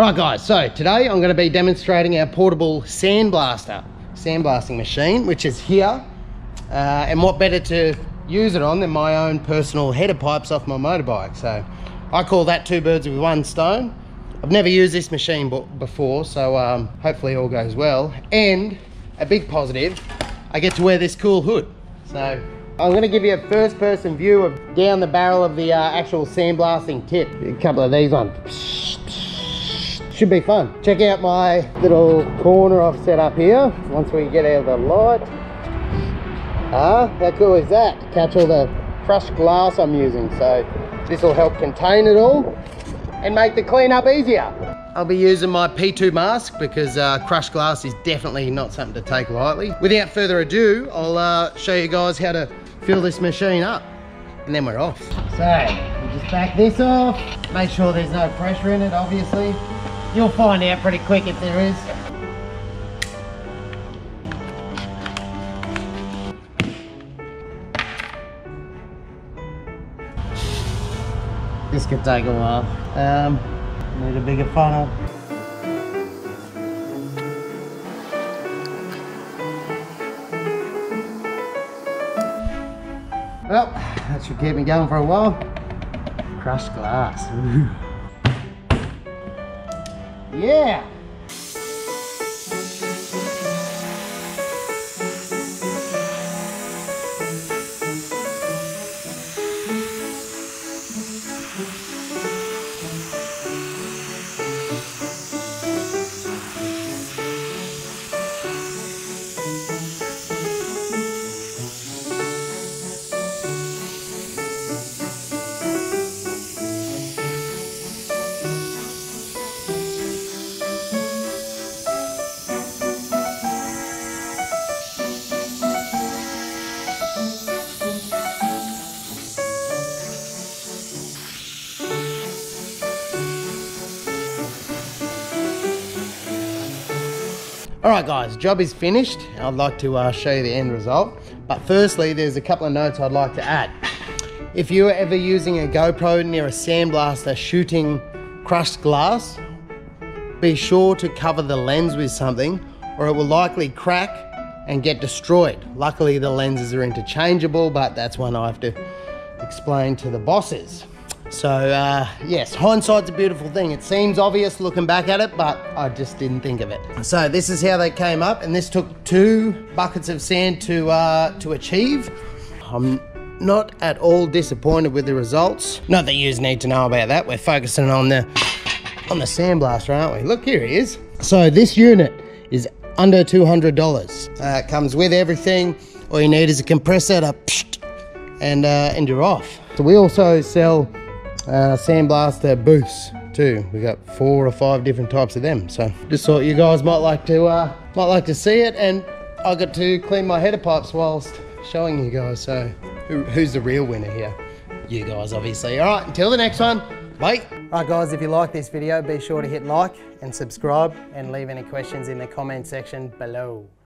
All right guys, so today I'm gonna be demonstrating our portable sandblaster, sandblasting machine, which is here. Uh, and what better to use it on than my own personal header pipes off my motorbike. So I call that two birds with one stone. I've never used this machine before, so um, hopefully all goes well. And a big positive, I get to wear this cool hood. So I'm gonna give you a first person view of down the barrel of the uh, actual sandblasting tip. A couple of these on. Should be fun. Check out my little corner I've set up here. Once we get out of the light. Ah, how cool is that? Catch all the crushed glass I'm using. So this will help contain it all and make the cleanup easier. I'll be using my P2 mask because uh, crushed glass is definitely not something to take lightly. Without further ado, I'll uh, show you guys how to fill this machine up and then we're off. So, we just back this off, make sure there's no pressure in it obviously. You'll find out pretty quick if there is. This could take a while. Um, need a bigger funnel. Well, that should keep me going for a while. Crushed glass. Yeah. All right guys, job is finished. I'd like to uh, show you the end result. But firstly, there's a couple of notes I'd like to add. If you're ever using a GoPro near a sandblaster shooting crushed glass, be sure to cover the lens with something or it will likely crack and get destroyed. Luckily the lenses are interchangeable, but that's one I have to explain to the bosses. So uh, yes, hindsight's a beautiful thing. It seems obvious looking back at it, but I just didn't think of it. So this is how they came up, and this took two buckets of sand to uh, to achieve. I'm not at all disappointed with the results. Not that you need to know about that. We're focusing on the on the sandblaster, aren't we? Look, here he is. So this unit is under $200. Uh, it comes with everything. All you need is a compressor to and uh, and you're off. So we also sell uh, sandblaster booths too. We got four or five different types of them. So just thought you guys might like to uh, might like to see it, and I got to clean my header pipes whilst showing you guys. So who, who's the real winner here? You guys, obviously. All right, until the next one. Bye. All right, guys, if you like this video, be sure to hit like and subscribe and leave any questions in the comment section below.